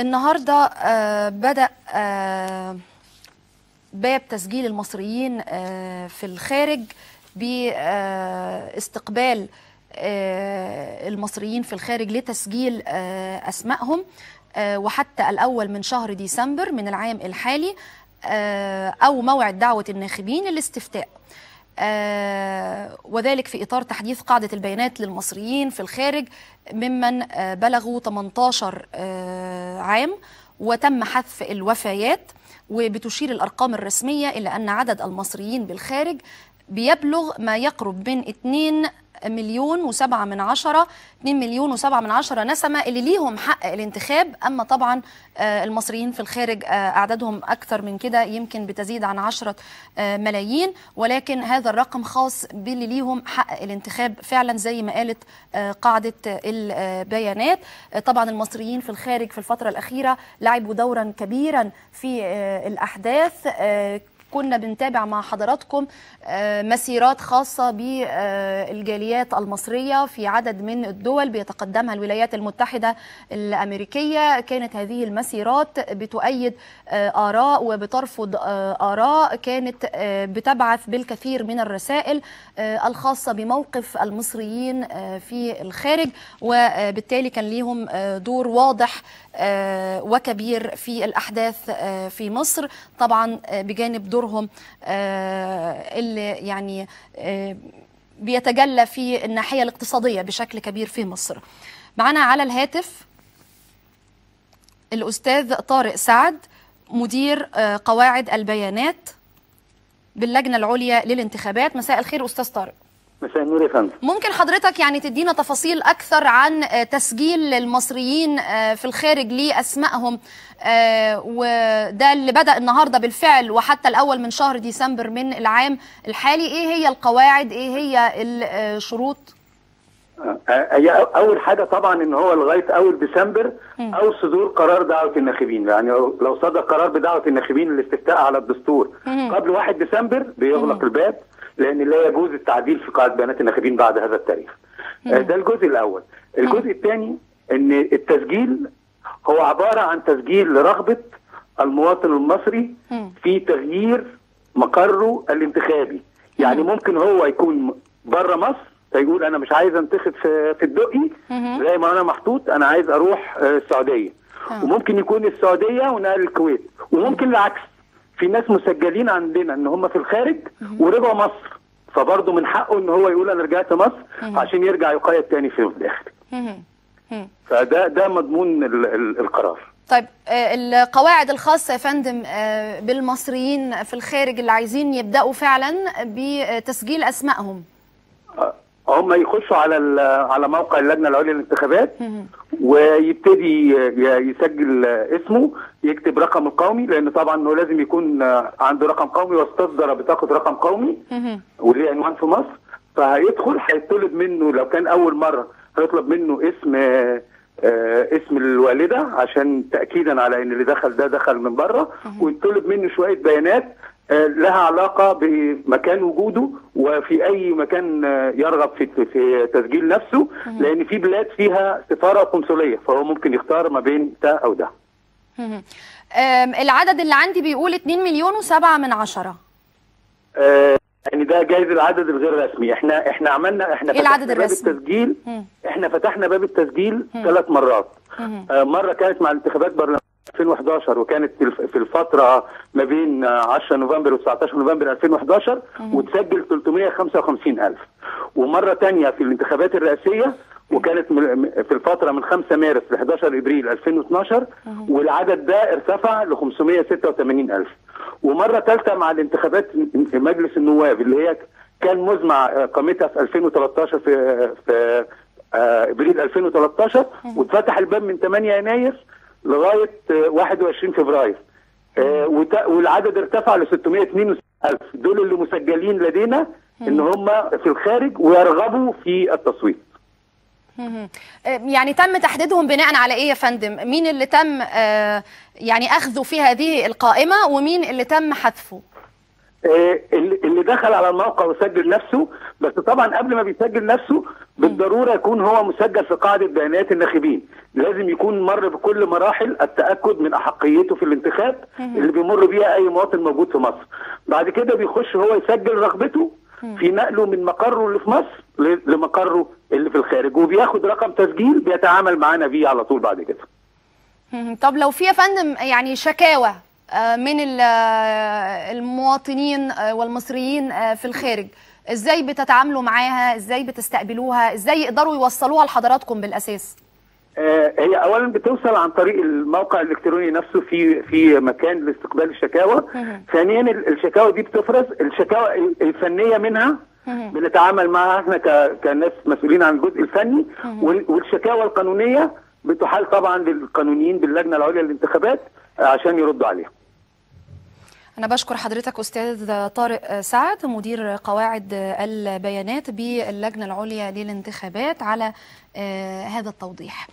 النهارده آه بدأ آه باب تسجيل المصريين آه في الخارج باستقبال المصريين في الخارج لتسجيل أسمائهم وحتى الأول من شهر ديسمبر من العام الحالي أو موعد دعوة الناخبين للاستفتاء. وذلك في إطار تحديث قاعدة البيانات للمصريين في الخارج ممن آه بلغوا 18 آه عام وتم حذف الوفيات وبتشير الأرقام الرسمية إلى أن عدد المصريين بالخارج بيبلغ ما يقرب من 2 مليون وسبعة من عشرة 2 مليون وسبعة من عشرة نسمة اللي ليهم حق الانتخاب. أما طبعا المصريين في الخارج أعدادهم أكثر من كده يمكن بتزيد عن عشرة ملايين. ولكن هذا الرقم خاص باللي ليهم حق الانتخاب فعلا زي ما قالت قاعدة البيانات طبعا المصريين في الخارج في الفترة الأخيرة لعبوا دورا كبيرا في الأحداث. كنا بنتابع مع حضراتكم مسيرات خاصة بالجاليات المصرية في عدد من الدول بيتقدمها الولايات المتحدة الأمريكية. كانت هذه المسيرات بتؤيد آراء وبترفض آراء كانت بتبعث بالكثير من الرسائل الخاصة بموقف المصريين في الخارج. وبالتالي كان ليهم دور واضح وكبير في الأحداث في مصر. طبعا بجانب دورهم اللي يعني بيتجلى في الناحية الاقتصادية بشكل كبير في مصر. معنا على الهاتف الأستاذ طارق سعد مدير قواعد البيانات باللجنة العليا للانتخابات. مساء الخير أستاذ طارق. مساء النور يا فندم. ممكن حضرتك يعني تدينا تفاصيل أكثر عن تسجيل المصريين في الخارج لأسمائهم وده اللي بدأ النهارده بالفعل وحتى الأول من شهر ديسمبر من العام الحالي. إيه هي القواعد؟ إيه هي الشروط هي أول حاجة طبعا إن هو لغاية أول ديسمبر أو صدور قرار دعوة الناخبين. يعني لو صدر قرار بدعوة الناخبين للاستفتاء على الدستور قبل 1 ديسمبر بيغلق الباب لأن لا يجوز التعديل في قاعدة بيانات الناخبين بعد هذا التاريخ. ده الجزء الأول. الجزء الثاني إن التسجيل هو عبارة عن تسجيل لرغبة المواطن المصري في تغيير مقره الانتخابي. يعني ممكن هو يكون بره مصر فيقول أنا مش عايز أنتخب في في الدقي زي ما أنا محطوط أنا عايز أروح السعودية. وممكن يكون السعودية ونقل الكويت وممكن العكس في ناس مسجلين عندنا إن هم في الخارج ورجعوا مصر. فبرضه من حقه إن هو يقول أنا رجعت مصر عشان يرجع يقيد تاني في الداخل فده ده مضمون ال ال القرار. طيب القواعد الخاصة يا فندم بالمصريين في الخارج اللي عايزين يبدأوا فعلا بتسجيل أسمائهم. هم يخشوا على على موقع اللجنة العليا للانتخابات. ويبتدي يسجل اسمه يكتب رقم القومي لأن طبعا إنه لازم يكون عنده رقم قومي واستصدر بطاقة رقم قومي وليه عنوان في مصر. فهيدخل هيطلب منه لو كان أول مرة هيطلب منه اسم اسم الوالدة عشان تاكيدا على إن اللي دخل ده دخل من بره. ويطلب منه شوية بيانات لها علاقة بمكان وجوده وفي أي مكان يرغب في في تسجيل نفسه لأن في بلاد فيها سفارة وقنصلية فهو ممكن يختار ما بين ده أو ده. العدد اللي عندي بيقول 2 مليون وسبعة من عشرة. يعني ده جايز العدد الغير رسمي. إحنا إحنا عملنا إحنا إيه العدد الرسمي؟ باب التسجيل. إحنا فتحنا باب التسجيل ثلاث مرات. آه مرة كانت مع الانتخابات برلمان. 2011 وكانت في الفترة ما بين 10 نوفمبر و19 نوفمبر 2011 وتسجل 355000 ومرة ثانية في الانتخابات الرئاسية وكانت في الفترة من 5 مارس ل 11 إبريل 2012 والعدد ده ارتفع ل 586000 ومرة ثالثه مع الانتخابات مجلس النواب اللي هي كان مزمع قامتها في 2013 في في إبريل 2013 واتفتح الباب من 8 يناير لغاية 21 فبراير. والعدد ارتفع ل 662 ألف. دول اللي مسجلين لدينا إن هم في الخارج ويرغبوا في التصويت. يعني تم تحديدهم بناء على إيه يا فندم؟ مين اللي تم يعني اخذه في هذه القائمة ومين اللي تم حذفه؟ آه، اللي اللي دخل على الموقع وسجل نفسه بس طبعا قبل ما بيسجل نفسه بالضرورة يكون هو مسجل في قاعدة بيانات الناخبين. لازم يكون مر بكل مراحل التأكد من أحقيته في الانتخاب اللي بيمر بيها أي مواطن موجود في مصر. بعد كده بيخش هو يسجل رغبته في نقله من مقره اللي في مصر لمقره اللي في الخارج. وبياخد رقم تسجيل بيتعامل معانا بيه على طول بعد كده. طب لو في يا فندم يعني شكاوى من ال- آه، المواطنين آه، والمصريين آه، في الخارج. إزاي بتتعاملوا معاها؟ إزاي بتستقبلوها؟ إزاي يقدروا يوصلوها لحضراتكم بالأساس؟ آه، هي اولا بتوصل عن طريق الموقع الإلكتروني نفسه في في مكان لاستقبال الشكاوى. ثانيا ال- الشكاوى دي بتفرز. الشكاوى ال- الفنية منها بنتعامل معها إحنا كناس مسؤولين عن الجزء الفني. وال- والشكاوى القانونية بتحال طبعا للقانونيين باللجنة العليا للانتخابات آه، عشان يردوا عليها أنا بشكر حضرتك أستاذ طارق سعد مدير قواعد البيانات باللجنة العليا للانتخابات على آه، هذا التوضيح.